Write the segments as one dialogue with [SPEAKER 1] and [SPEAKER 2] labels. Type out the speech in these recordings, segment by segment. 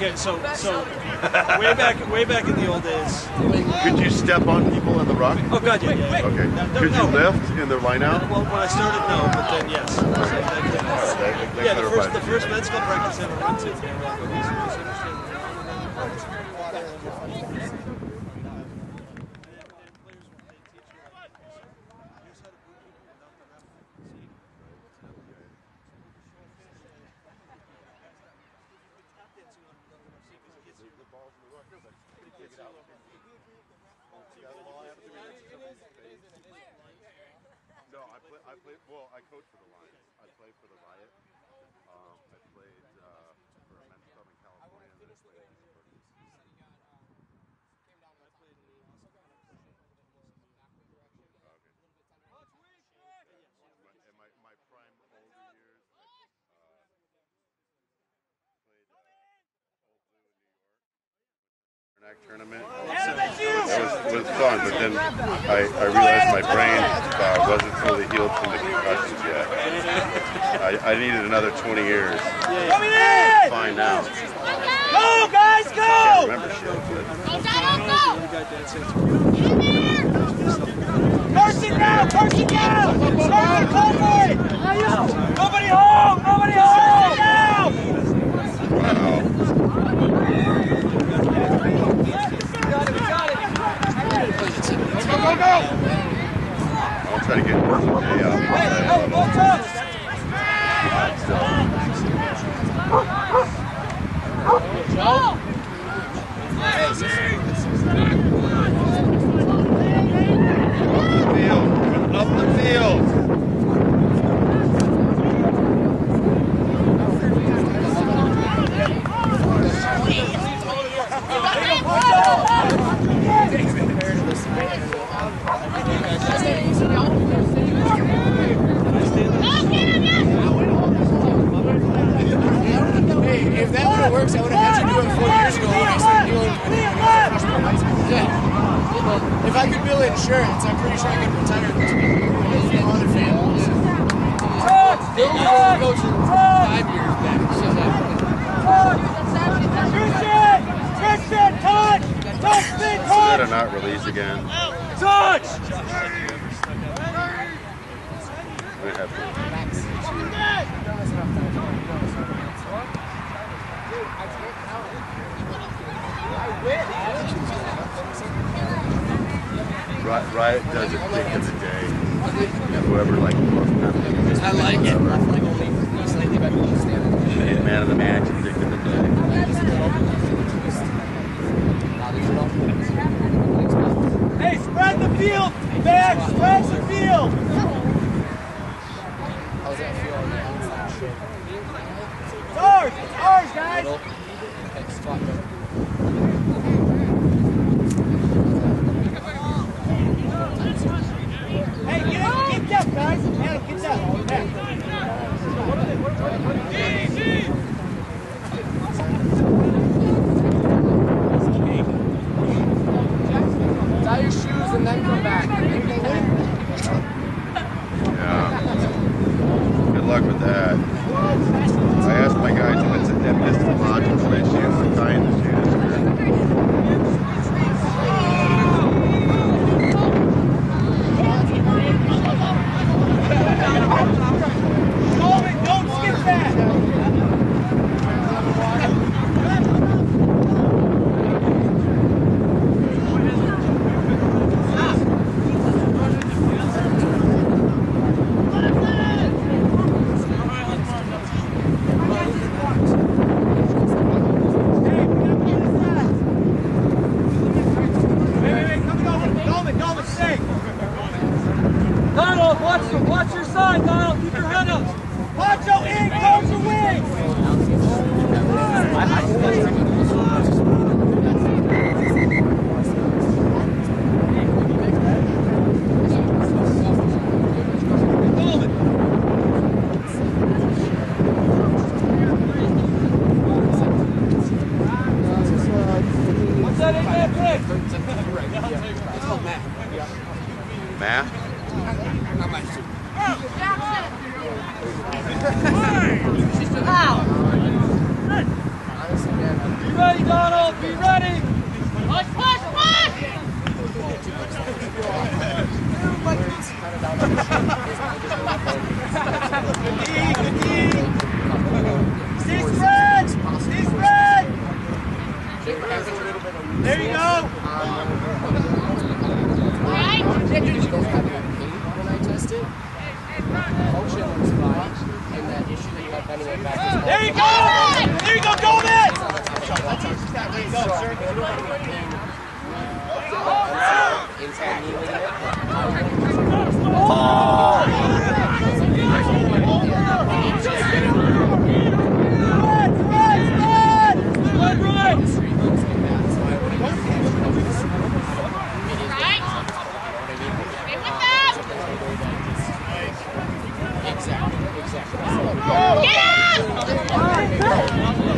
[SPEAKER 1] okay, so so way back way back in the old days.
[SPEAKER 2] Could you step on people in the ruck?
[SPEAKER 1] Oh God, yeah, yeah. yeah.
[SPEAKER 2] Okay.
[SPEAKER 1] No, no,
[SPEAKER 2] Could you lift in the line out?
[SPEAKER 1] Well, when I started, no, but then yes.
[SPEAKER 2] Uh, that- that
[SPEAKER 1] Yeah, the first the first men's club practice I ever went to.
[SPEAKER 2] No, I play. I played. Well, I coached for the Lions. I played for the Riot. Um, I played uh, for a men's club in California, and then I played in the Berkeley. My, in my, my prime older years, I uh, played uh, Old Blue in New York. Internac tournament. It was, was fun, but then I, I realized my brain uh, wasn't fully healed from the concussions yet. I, I needed another 20 years. Fine now.
[SPEAKER 3] Go, guys,
[SPEAKER 2] I
[SPEAKER 3] go!
[SPEAKER 2] remember shit, but
[SPEAKER 4] Go, Donald, go! Get in there!
[SPEAKER 3] Carson now! Carson now! Carson, call for it! Nobody home! Nobody home!
[SPEAKER 2] Wow. I'll try to get work from the uh,
[SPEAKER 5] hey,
[SPEAKER 6] so. Up the field. Up the field. Please. insurance. I'm pretty sure I could retire this week. No other families. Bill usually goes for five years back, so that.
[SPEAKER 3] Christian, touch! Touch me, touch!
[SPEAKER 5] Better not release again.
[SPEAKER 3] Touch!
[SPEAKER 5] We have to. I win. Riot, Riot does it dick of the day. Whoever like
[SPEAKER 6] I like it. I like only slightly better than.
[SPEAKER 5] Man of the match, dick of the day.
[SPEAKER 3] Hey, spread the field! man. spread the field!
[SPEAKER 6] How's that feel?
[SPEAKER 3] It's ours! It's ours, guys! Get
[SPEAKER 5] out!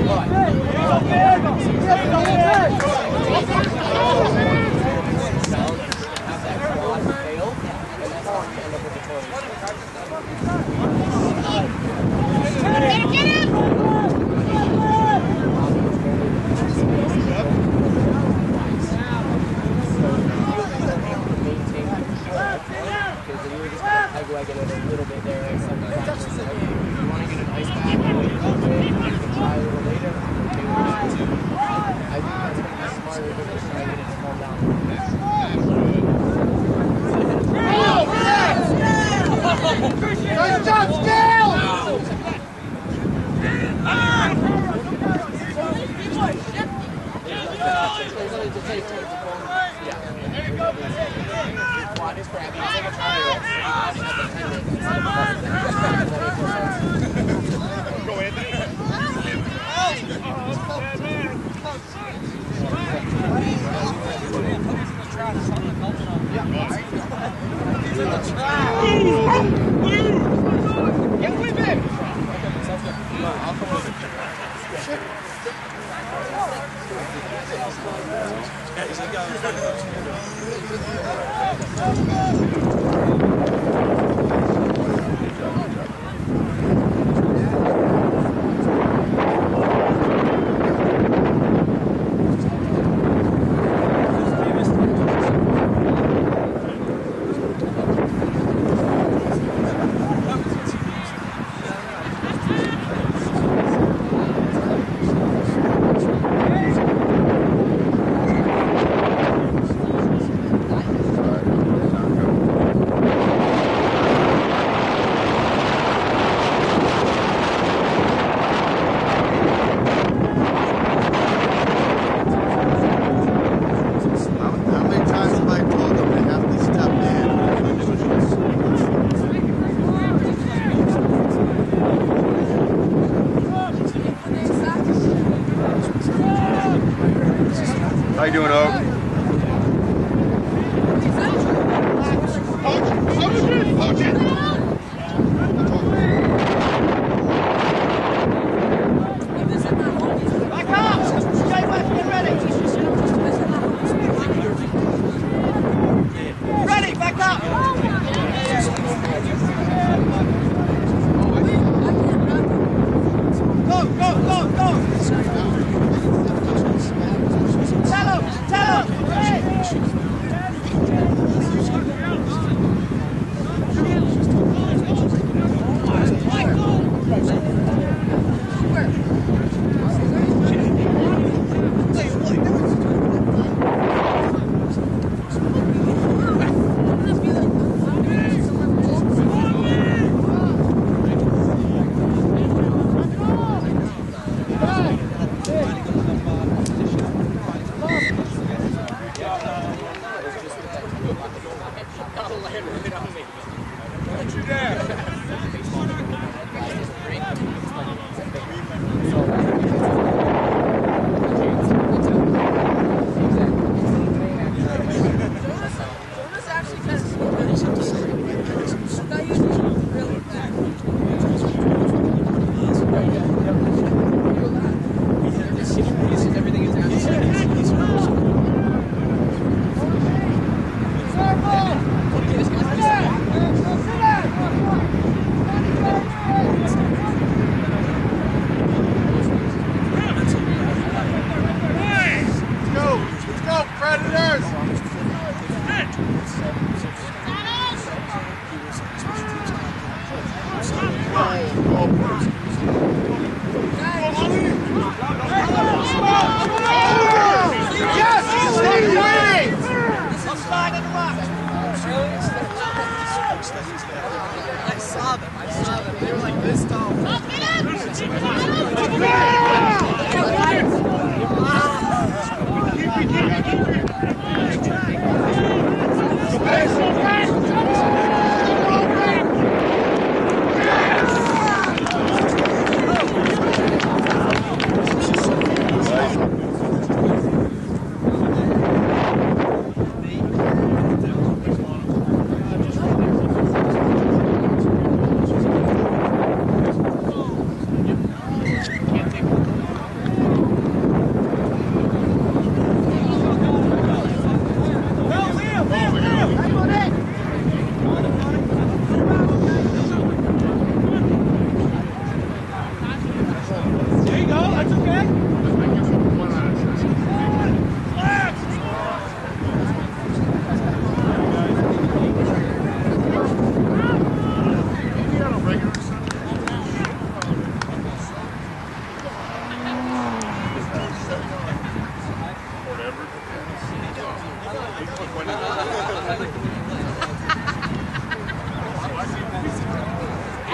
[SPEAKER 5] I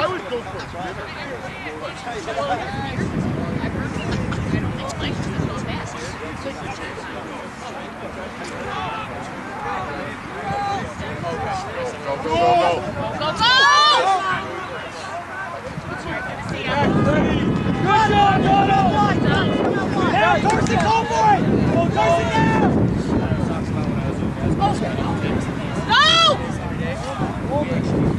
[SPEAKER 5] would go for
[SPEAKER 3] Go, go, go, go! Go, go!
[SPEAKER 7] Back, go
[SPEAKER 3] for it! Go,
[SPEAKER 2] 多く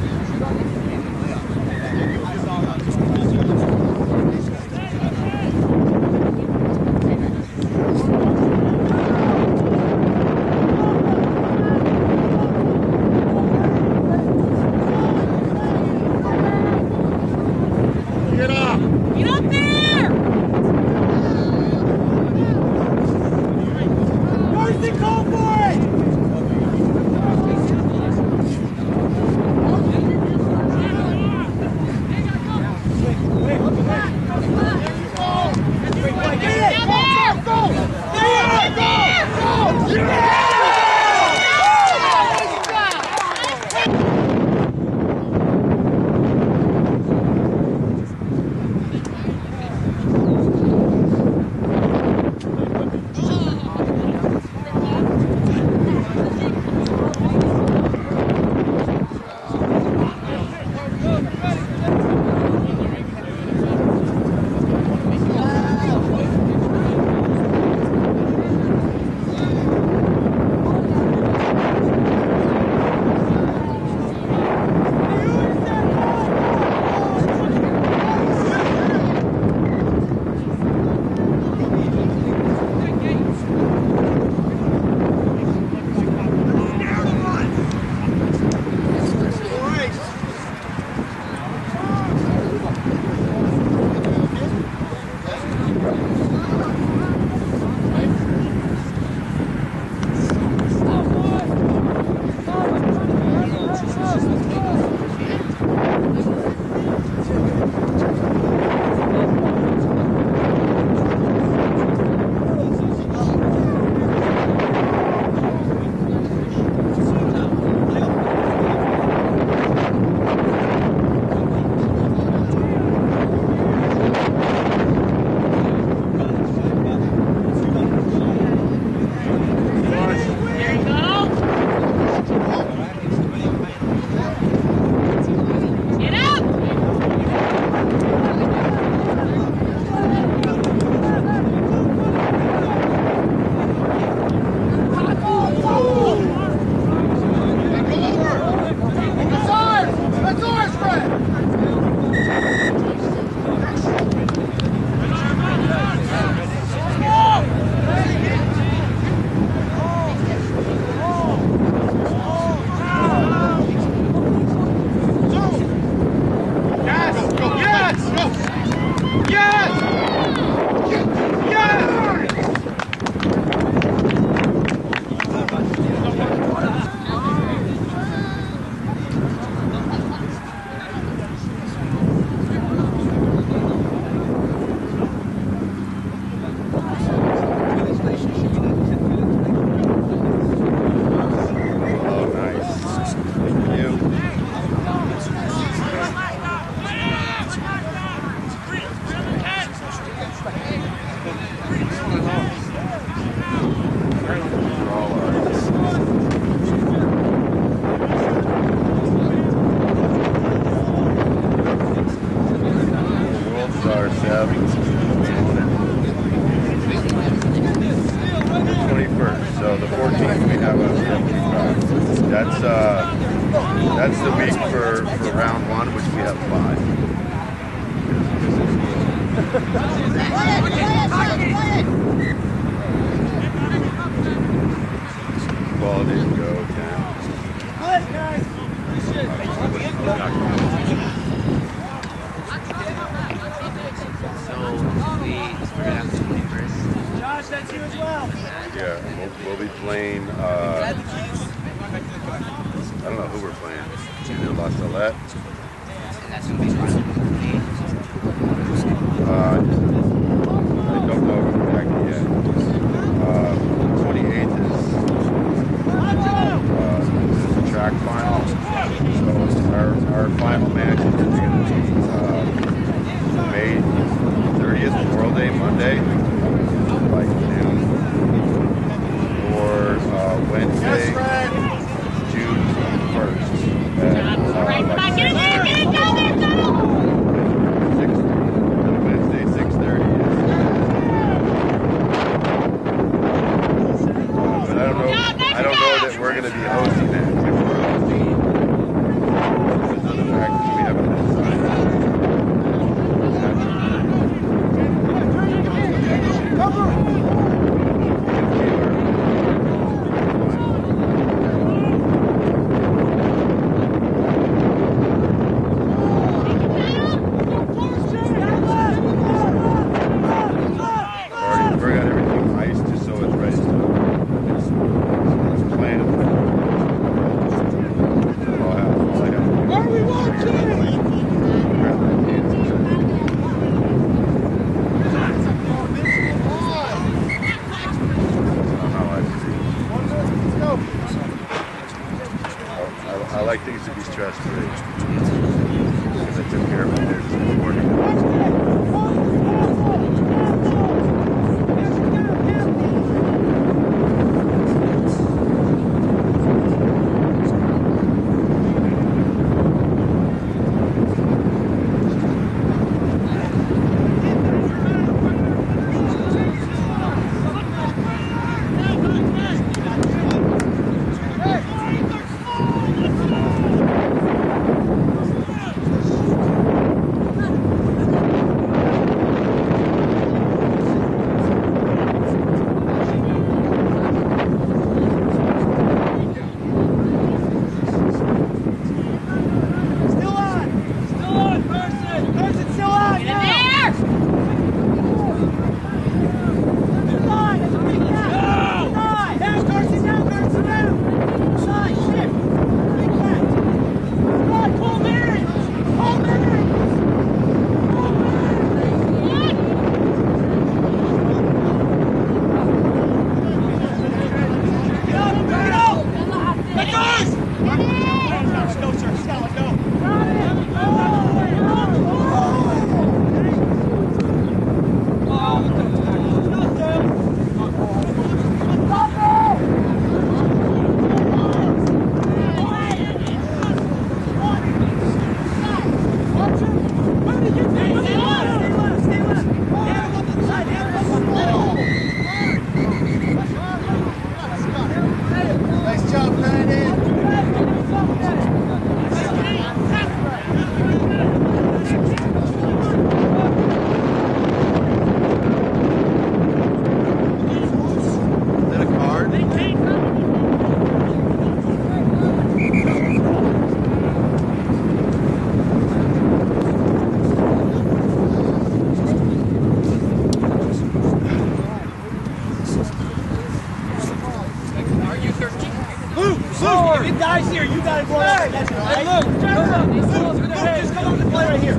[SPEAKER 2] Hey, Luke, Luke, Luke, just come over to play right here.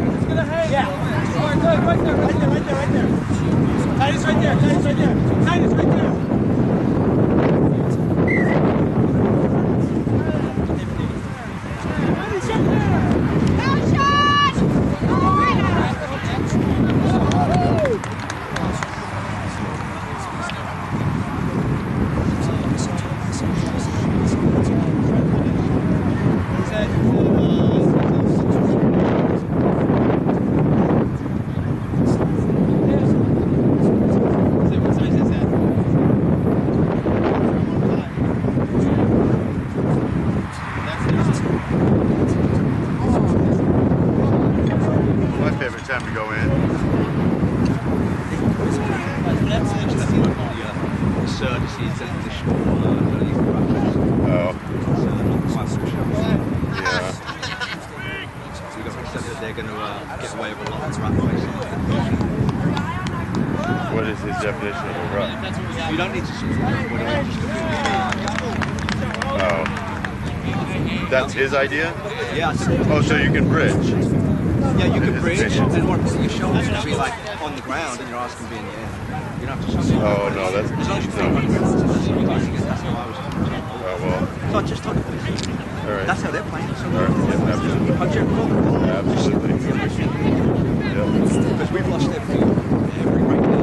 [SPEAKER 2] Yeah. All right, good, right there, right there, right there, right there. Titus right there, Titus right there, Titus right there. Titus right there.
[SPEAKER 8] Foul shot!
[SPEAKER 9] services and additional uh, ability for runners.
[SPEAKER 2] Oh,
[SPEAKER 9] So they're not quite so shallow.
[SPEAKER 2] yeah.
[SPEAKER 9] So we've got to accept that they're going to uh, get away with a lot of run basically.
[SPEAKER 2] What his definition of a ruck?
[SPEAKER 9] You don't need to support them, whatever, just to
[SPEAKER 2] Oh. That's his idea?
[SPEAKER 9] Yeah,
[SPEAKER 2] Oh, so you can bridge.
[SPEAKER 9] yeah, you can bridge and to put your shoulders to be like on the ground and your arms can be in the air. You don't have to.
[SPEAKER 2] Oh, no, that's
[SPEAKER 9] As long as you
[SPEAKER 2] no.
[SPEAKER 9] feel like that's that's how I was.
[SPEAKER 2] Oh, well.
[SPEAKER 9] So I just
[SPEAKER 2] All right.
[SPEAKER 9] that's how they're playing. So
[SPEAKER 2] All right. Yeah, absolutely.
[SPEAKER 9] How'd you ever
[SPEAKER 2] Absolutely.
[SPEAKER 9] Because we've lost every every rate now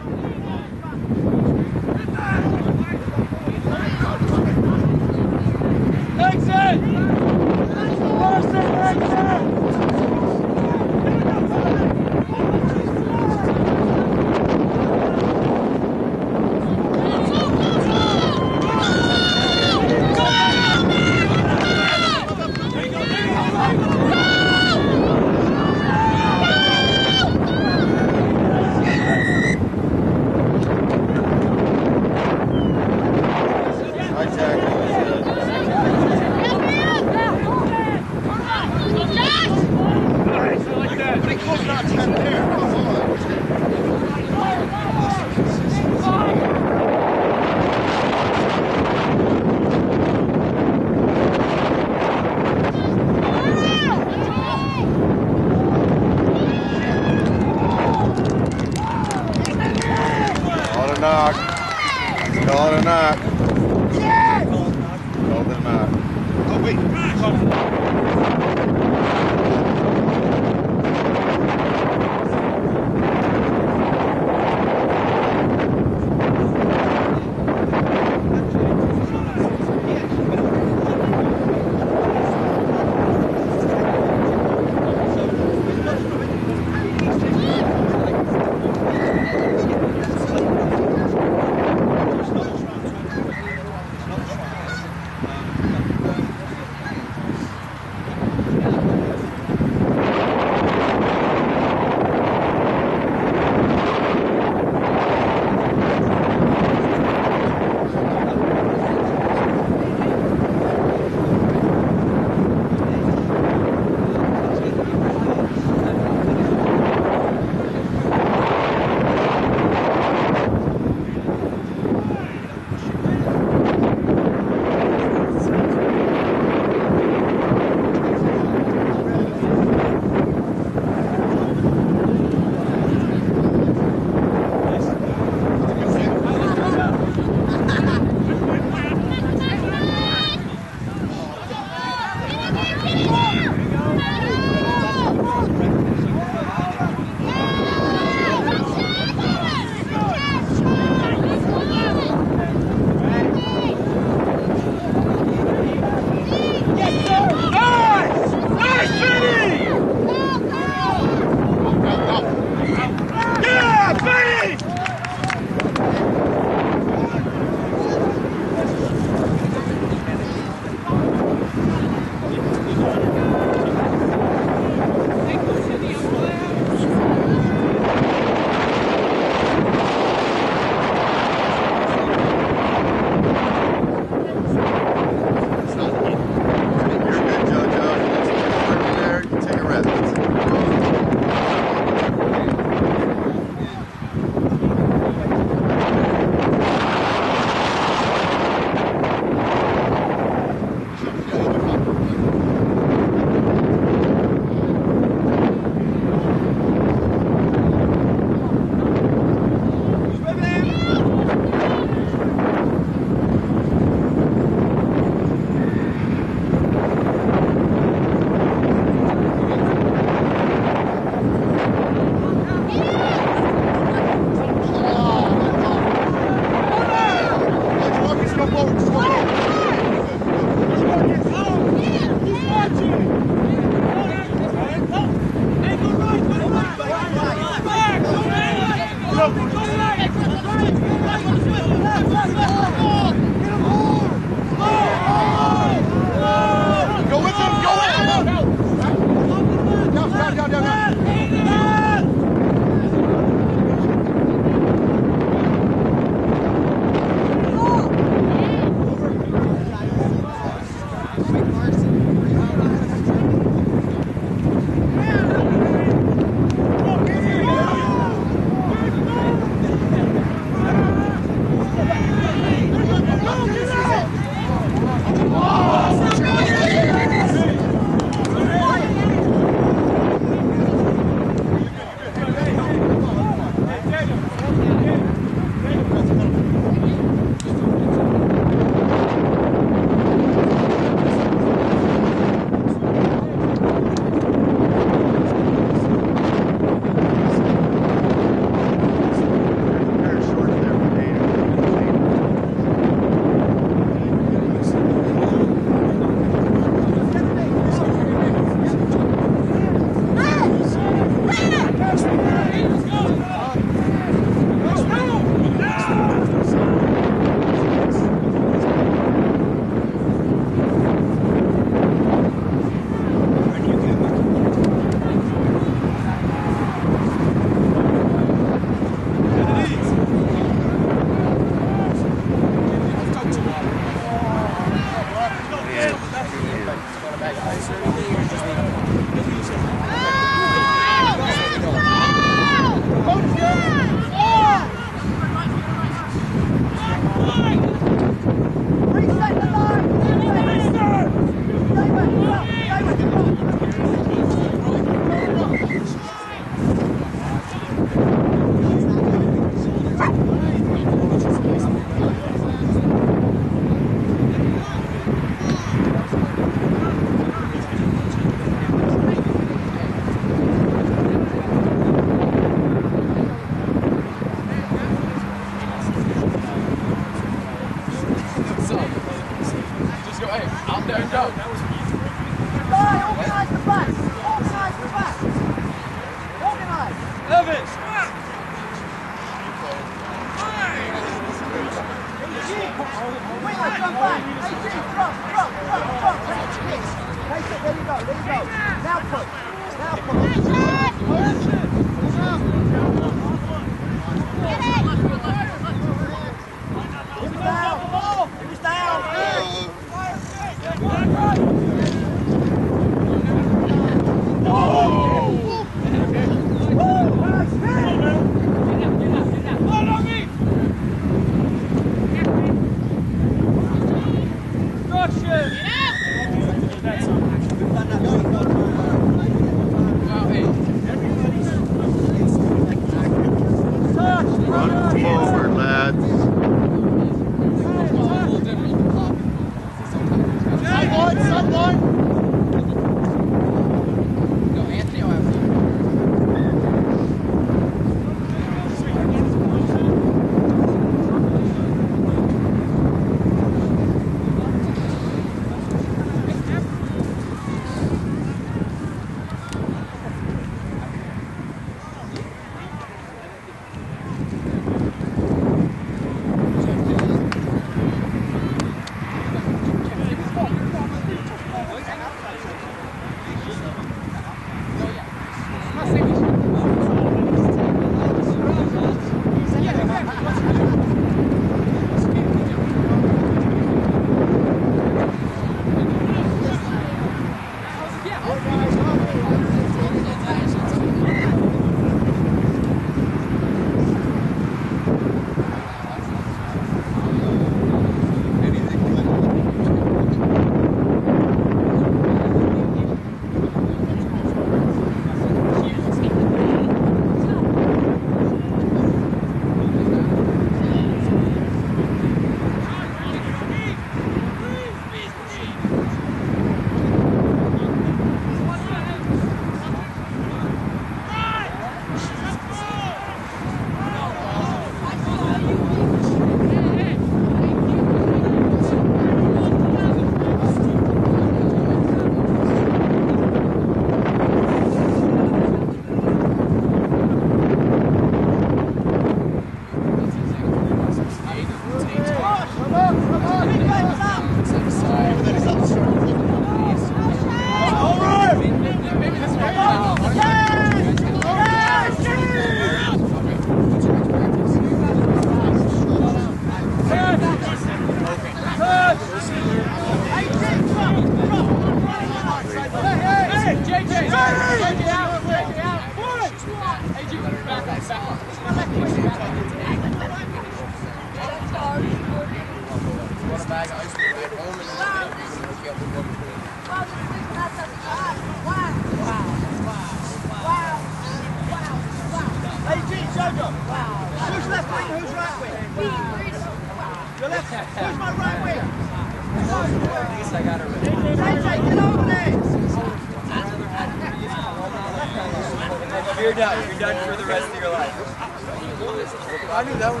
[SPEAKER 5] I knew that was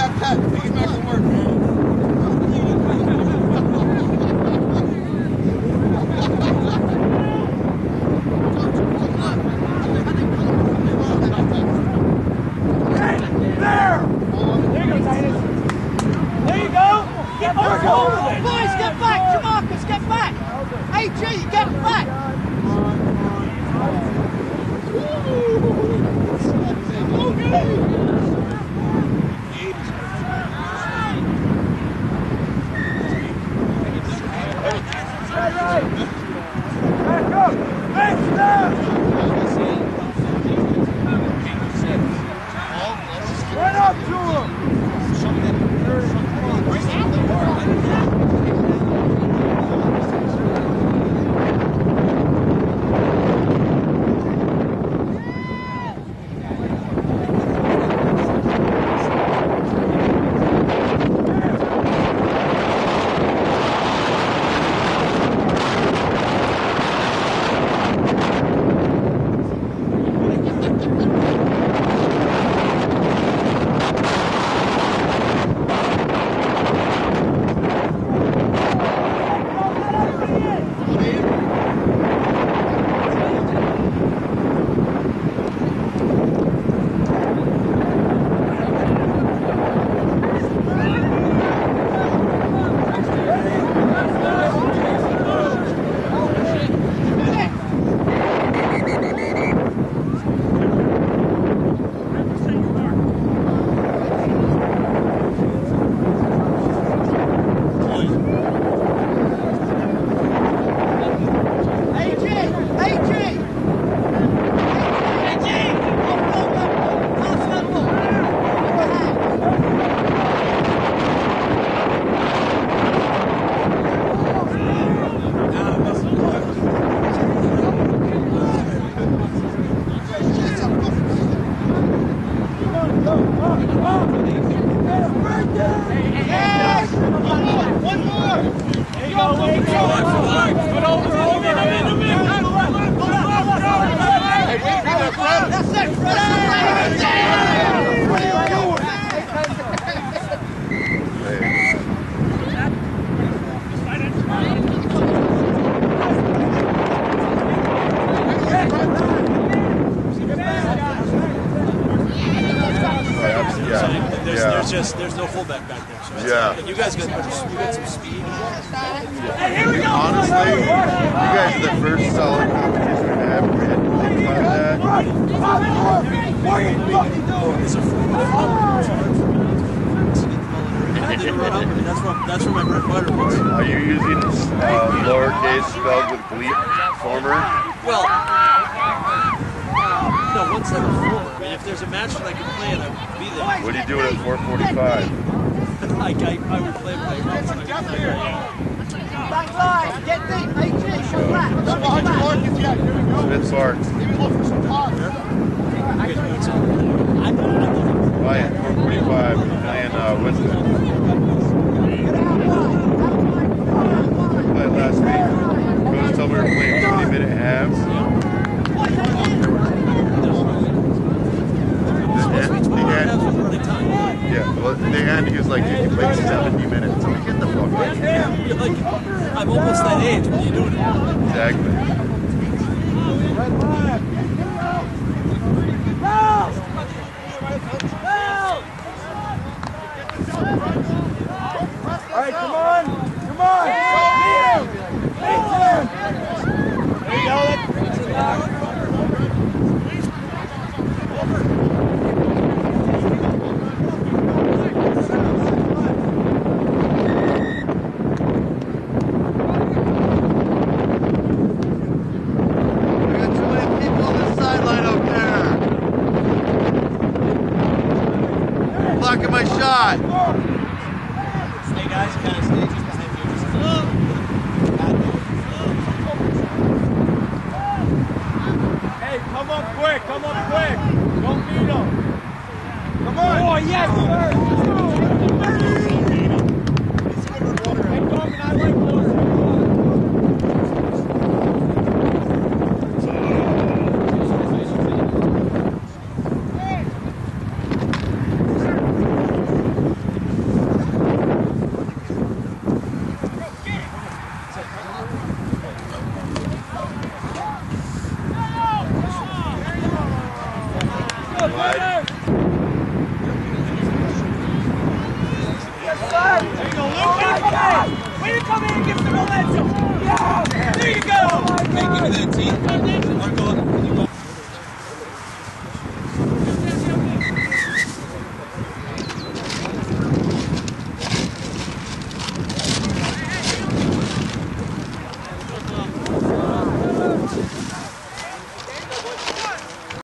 [SPEAKER 1] got
[SPEAKER 2] time. Get back to work, man.
[SPEAKER 3] until get
[SPEAKER 10] the fuck. Yeah,
[SPEAKER 11] you're like, I'm almost that age. What are you doing?
[SPEAKER 10] Exactly.
[SPEAKER 3] All right, come on, come on, yeah. There you go,